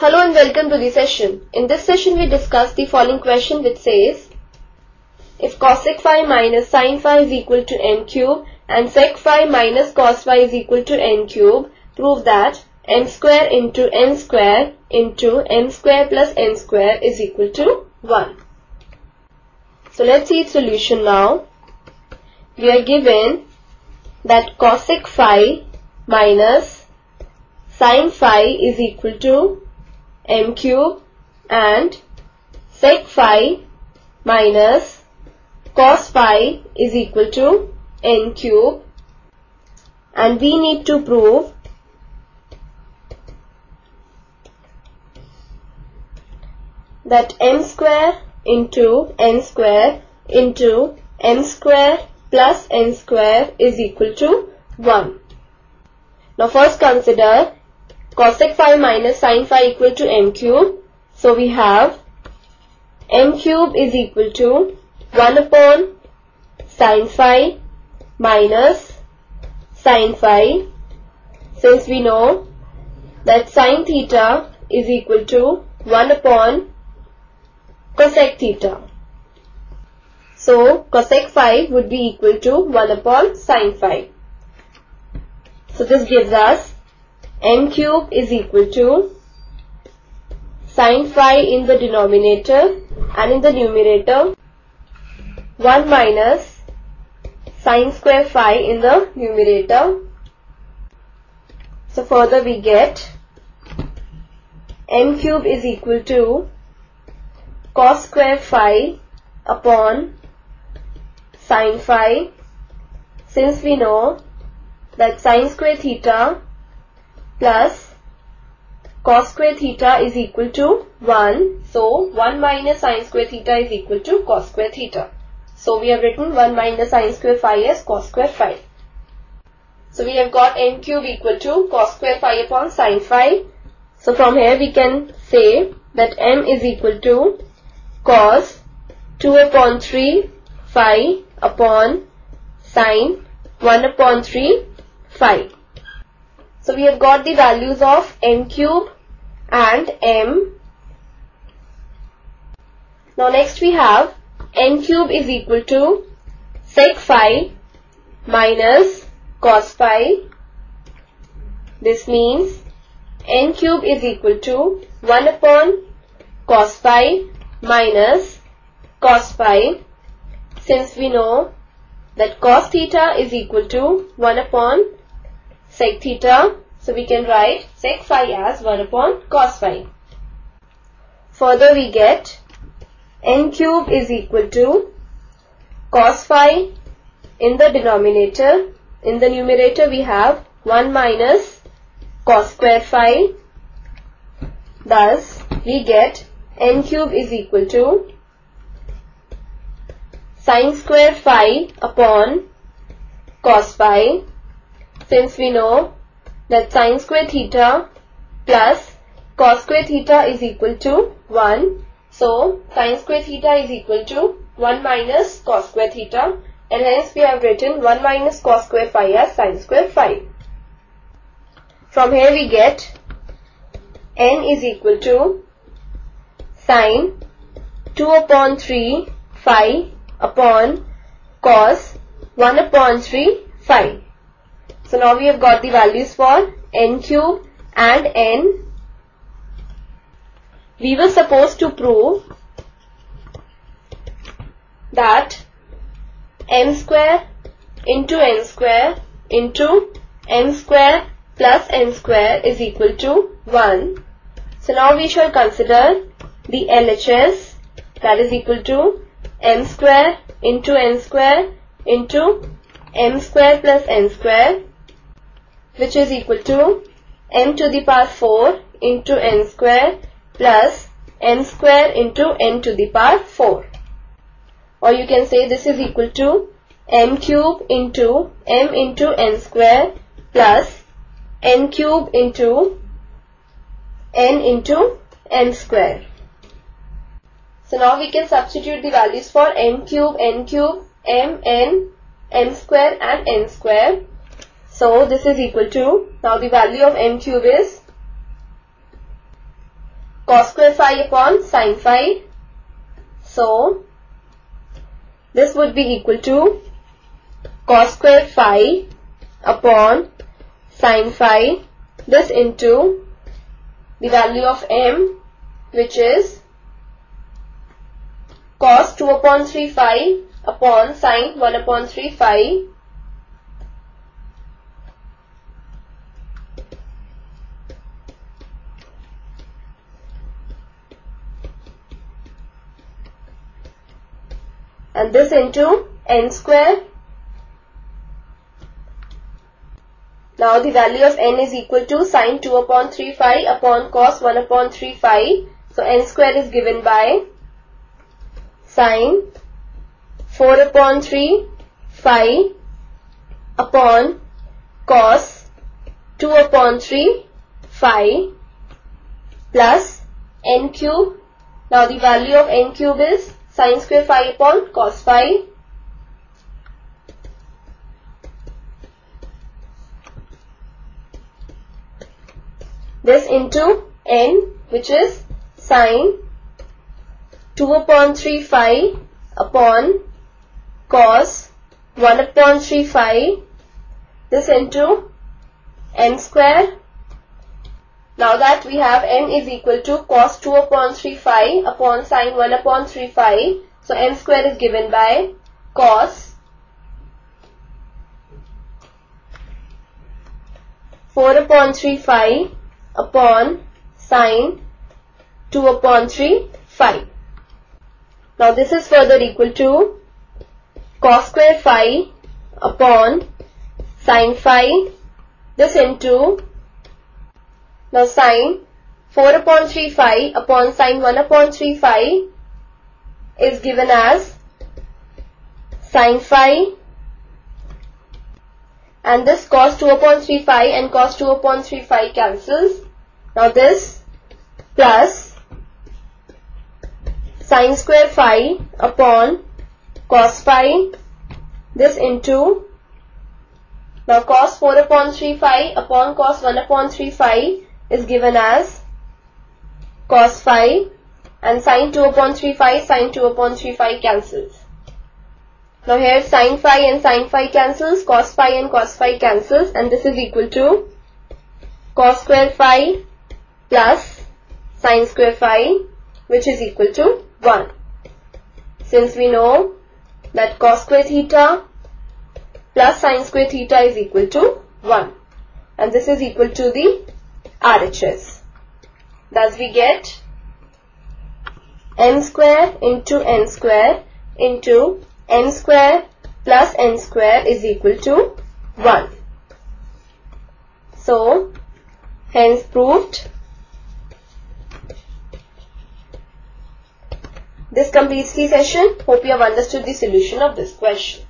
Hello and welcome to the session. In this session we discuss the following question which says if cosec phi minus sin phi is equal to n cube and sec phi minus cos phi is equal to n cube prove that m square into n square into m square plus n square is equal to 1. So let's see its solution now. We are given that cosec phi minus sin phi is equal to m cube and sec phi minus cos phi is equal to n cube and we need to prove that m square into n square into m square plus n square is equal to 1. Now first consider cosec phi minus sin phi equal to m cube. So we have m cube is equal to 1 upon sin phi minus sin phi since we know that sin theta is equal to 1 upon cosec theta. So cosec phi would be equal to 1 upon sin phi. So this gives us m cube is equal to sin phi in the denominator and in the numerator 1 minus sin square phi in the numerator. So further we get n cube is equal to cos square phi upon sin phi since we know that sin square theta plus cos square theta is equal to 1. So 1 minus sine square theta is equal to cos square theta. So we have written 1 minus sine square phi as cos square phi. So we have got n cube equal to cos square phi upon sine phi. So from here we can say that m is equal to cos 2 upon 3 phi upon sine 1 upon 3 phi. So we have got the values of n cube and m. Now next we have n cube is equal to sec phi minus cos phi. This means n cube is equal to 1 upon cos phi minus cos phi since we know that cos theta is equal to 1 upon sec theta. So we can write sec phi as 1 upon cos phi. Further we get n cube is equal to cos phi in the denominator. In the numerator we have 1 minus cos square phi. Thus we get n cube is equal to sine square phi upon cos phi since we know that sine square theta plus cos square theta is equal to 1. So, sine square theta is equal to 1 minus cos square theta and hence we have written 1 minus cos square phi as sine square phi. From here we get n is equal to sine 2 upon 3 phi upon cos 1 upon 3 phi. So now we have got the values for n cube and n. We were supposed to prove that m square into n square into n square plus n square is equal to 1. So now we shall consider the LHS that is equal to m square into n square into m square plus n square which is equal to m to the power 4 into n square plus n square into n to the power 4. Or you can say this is equal to m cube into m into n square plus n cube into n into n square. So now we can substitute the values for m cube, n cube, m, n, m square and n square. So this is equal to, now the value of m cube is cos square phi upon sin phi. So, this would be equal to cos square phi upon sin phi. This into the value of m which is cos 2 upon 3 phi upon sine 1 upon 3 phi and this into n square. Now the value of n is equal to sine 2 upon 3 phi upon cos 1 upon 3 phi. So n square is given by sine 4 upon 3 phi upon cos 2 upon 3 phi plus n cube. Now the value of n cube is sine square phi upon cos phi. This into n which is sine 2 upon 3 phi upon cos 1 upon 3 phi. This into n square now that we have n is equal to cos 2 upon 3 phi upon sine 1 upon 3 phi. So n square is given by cos 4 upon 3 phi upon sine 2 upon 3 phi. Now this is further equal to cos square phi upon sine phi. This into now sine 4 upon 3 phi upon sine 1 upon 3 phi is given as sine phi and this cos 2 upon 3 phi and cos 2 upon 3 phi cancels. Now this plus sine square phi upon cos phi this into now cos 4 upon 3 phi upon cos 1 upon 3 phi is given as cos phi and sine 2 upon 3 phi, sine 2 upon 3 phi cancels. Now here sine phi and sine phi cancels, cos phi and cos phi cancels and this is equal to cos square phi plus sine square phi which is equal to 1. Since we know that cos square theta plus sine square theta is equal to 1 and this is equal to the RHS. Thus we get n square into n square into n square plus n square is equal to 1. So, hence proved. This completes the session. Hope you have understood the solution of this question.